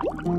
What?